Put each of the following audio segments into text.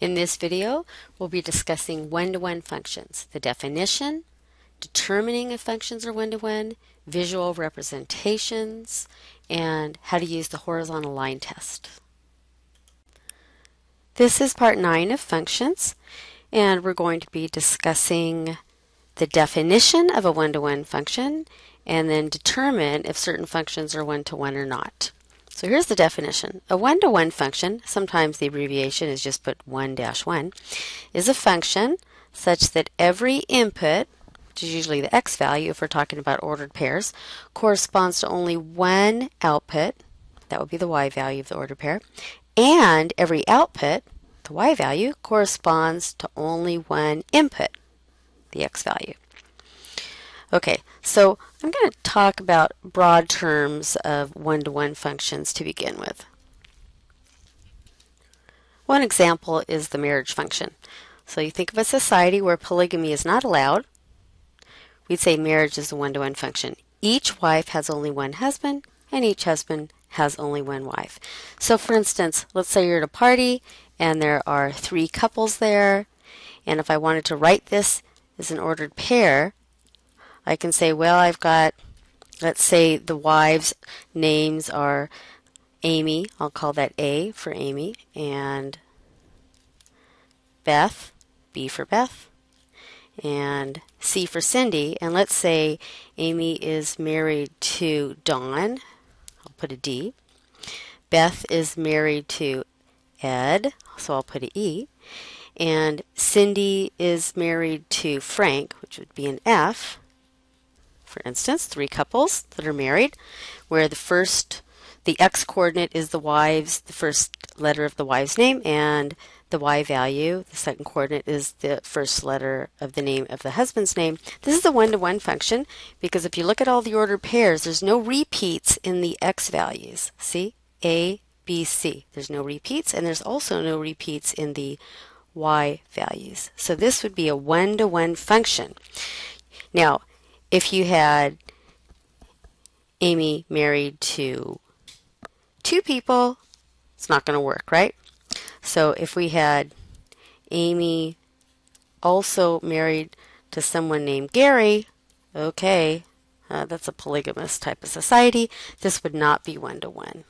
In this video, we'll be discussing one-to-one functions, the definition, determining if functions are one-to-one, visual representations, and how to use the horizontal line test. This is part 9 of functions, and we're going to be discussing the definition of a one-to-one function and then determine if certain functions are one-to-one or not. So here's the definition. A one-to-one function, sometimes the abbreviation is just put 1-1, is a function such that every input, which is usually the x value if we're talking about ordered pairs, corresponds to only one output, that would be the y value of the ordered pair, and every output, the y value, corresponds to only one input, the x value. Okay, so I'm going to talk about broad terms of one-to-one -one functions to begin with. One example is the marriage function. So you think of a society where polygamy is not allowed. We'd say marriage is a one-to-one -one function. Each wife has only one husband, and each husband has only one wife. So for instance, let's say you're at a party and there are three couples there, and if I wanted to write this as an ordered pair, I can say, well, I've got, let's say the wives' names are Amy. I'll call that A for Amy. And Beth, B for Beth. And C for Cindy. And let's say Amy is married to Don. I'll put a D. Beth is married to Ed, so I'll put an E. And Cindy is married to Frank, which would be an F for instance, three couples that are married, where the first, the x coordinate is the wife's, the first letter of the wife's name, and the y value, the second coordinate, is the first letter of the name of the husband's name. This is the one-to-one function because if you look at all the ordered pairs, there's no repeats in the x values. See? A, B, C. There's no repeats, and there's also no repeats in the y values. So this would be a one-to-one function. Now, if you had Amy married to two people, it's not going to work, right? So if we had Amy also married to someone named Gary, okay, uh, that's a polygamous type of society. This would not be one to one.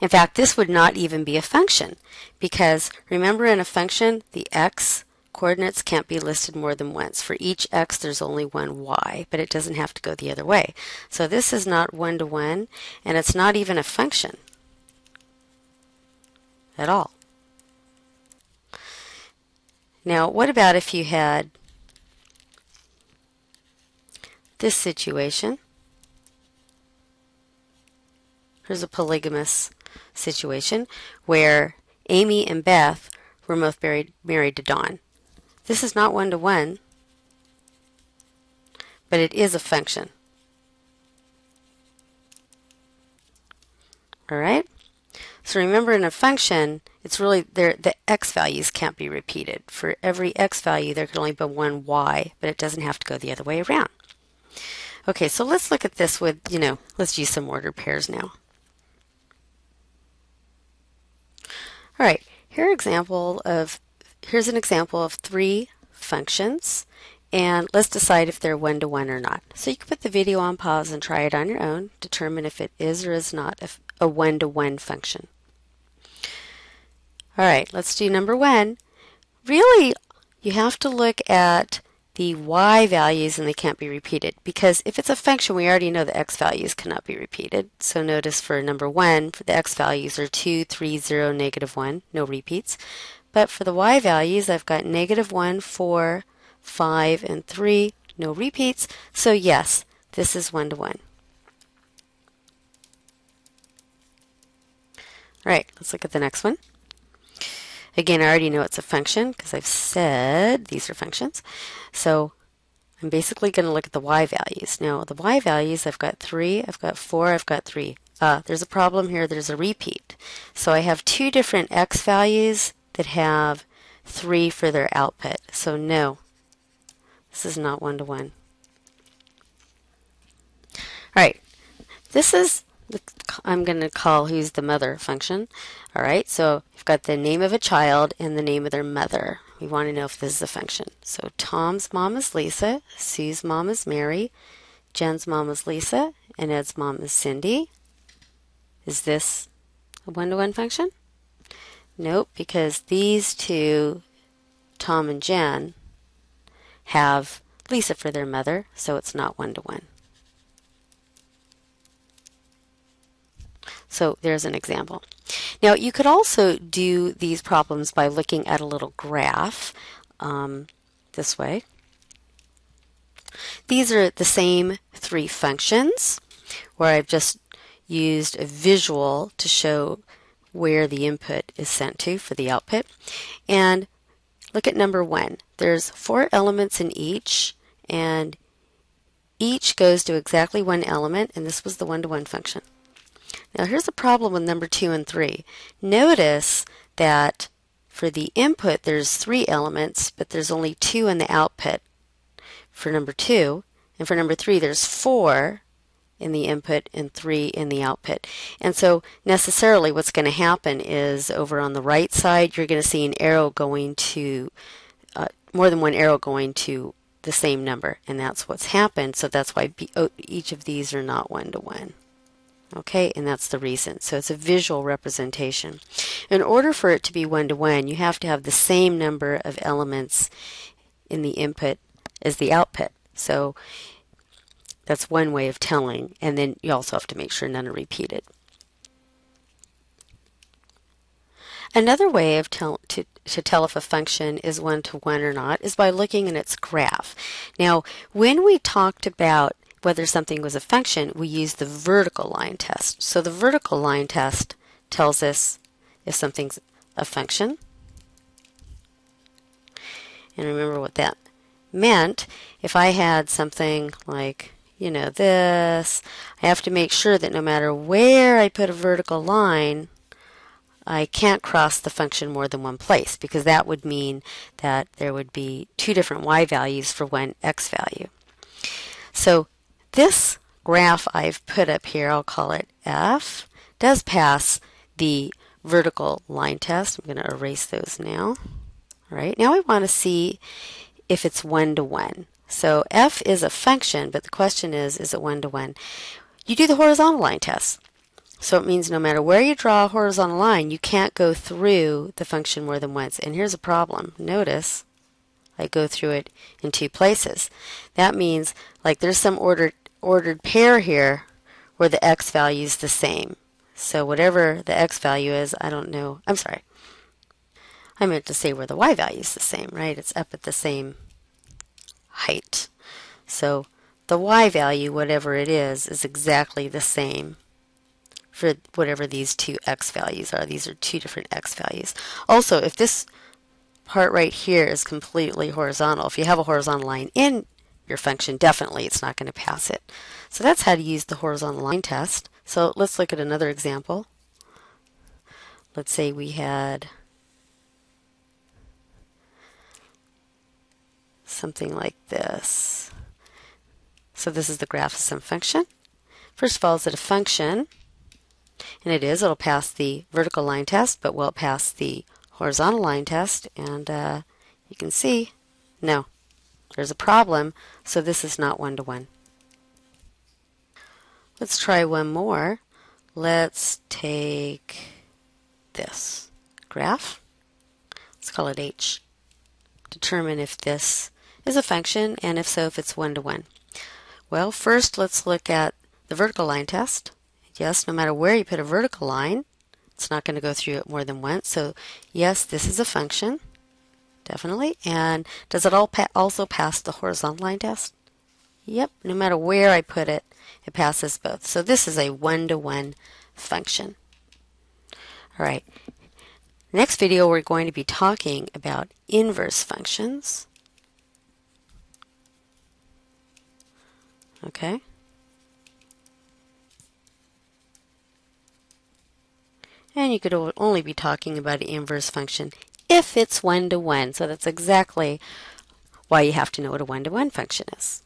In fact, this would not even be a function because remember in a function, the x Coordinates can't be listed more than once. For each x, there's only one y, but it doesn't have to go the other way. So this is not one-to-one, -one, and it's not even a function at all. Now, what about if you had this situation? Here's a polygamous situation where Amy and Beth were both married, married to Don. This is not one-to-one, but it is a function. All right? So remember in a function, it's really there the x values can't be repeated. For every x value, there can only be one y, but it doesn't have to go the other way around. Okay, so let's look at this with, you know, let's use some ordered pairs now. All right, here example of here's an example of three functions and let's decide if they're one-to-one -one or not. So you can put the video on pause and try it on your own, determine if it is or is not a one-to-one -one function. All right, let's do number one. Really, you have to look at the y values and they can't be repeated because if it's a function, we already know the x values cannot be repeated. So notice for number one, for the x values are 2, 3, 0, negative 1, no repeats. But for the y values, I've got negative 1, 4, 5, and 3. No repeats. So yes, this is one to one. All right, let's look at the next one. Again, I already know it's a function because I've said these are functions. So I'm basically going to look at the y values. Now, the y values, I've got 3, I've got 4, I've got 3. Uh, there's a problem here. There's a repeat. So I have two different x values that have 3 for their output. So no, this is not one-to-one. -one. All right, this is the I'm going to call who's the mother function. All right, so you've got the name of a child and the name of their mother. We want to know if this is a function. So Tom's mom is Lisa, Sue's mom is Mary, Jen's mom is Lisa, and Ed's mom is Cindy. Is this a one-to-one function? Nope, because these two, Tom and Jen, have Lisa for their mother, so it's not one-to-one. So there's an example. Now you could also do these problems by looking at a little graph um, this way. These are the same three functions where I've just used a visual to show where the input is sent to for the output. And look at number one. There's four elements in each, and each goes to exactly one element, and this was the one-to-one -one function. Now here's the problem with number two and three. Notice that for the input there's three elements, but there's only two in the output for number two. And for number three there's four in the input and three in the output. And so necessarily what's going to happen is over on the right side you're going to see an arrow going to, uh, more than one arrow going to the same number. And that's what's happened. So that's why oh, each of these are not one to one. Okay, and that's the reason. So it's a visual representation. In order for it to be one-to-one, you have to have the same number of elements in the input as the output. So that's one way of telling, and then you also have to make sure none are repeated. Another way of tell, to, to tell if a function is one-to-one -one or not is by looking at its graph. Now, when we talked about whether something was a function, we used the vertical line test. So the vertical line test tells us if something's a function. And remember what that meant. If I had something like, you know, this, I have to make sure that no matter where I put a vertical line, I can't cross the function more than one place because that would mean that there would be two different y values for one x value. So this graph I've put up here, I'll call it F, does pass the vertical line test. I'm going to erase those now. All right, now we want to see if it's one-to-one. So f is a function, but the question is, is it one-to-one? You do the horizontal line test. So it means no matter where you draw a horizontal line, you can't go through the function more than once. And here's a problem. Notice I go through it in two places. That means like there's some ordered ordered pair here where the x value is the same. So whatever the x value is, I don't know. I'm sorry. I meant to say where the y value is the same, right? It's up at the same height. So the y value, whatever it is, is exactly the same for whatever these two x values are. These are two different x values. Also, if this part right here is completely horizontal, if you have a horizontal line in your function, definitely it's not going to pass it. So that's how to use the horizontal line test. So let's look at another example. Let's say we had something like this. So this is the graph of some function. First of all, is it a function? And it is. It'll pass the vertical line test, but will it pass the horizontal line test? And uh, you can see, no, there's a problem, so this is not one-to-one. -one. Let's try one more. Let's take this graph. Let's call it H. Determine if this is a function, and if so, if it's one-to-one. -one. Well, first let's look at the vertical line test. Yes, no matter where you put a vertical line, it's not going to go through it more than once. So yes, this is a function definitely. And does it all pa also pass the horizontal line test? Yep, no matter where I put it, it passes both. So this is a one-to-one -one function. All right. Next video, we're going to be talking about inverse functions. Okay. And you could only be talking about an inverse function if it's one-to-one. -one. So that's exactly why you have to know what a one-to-one -one function is.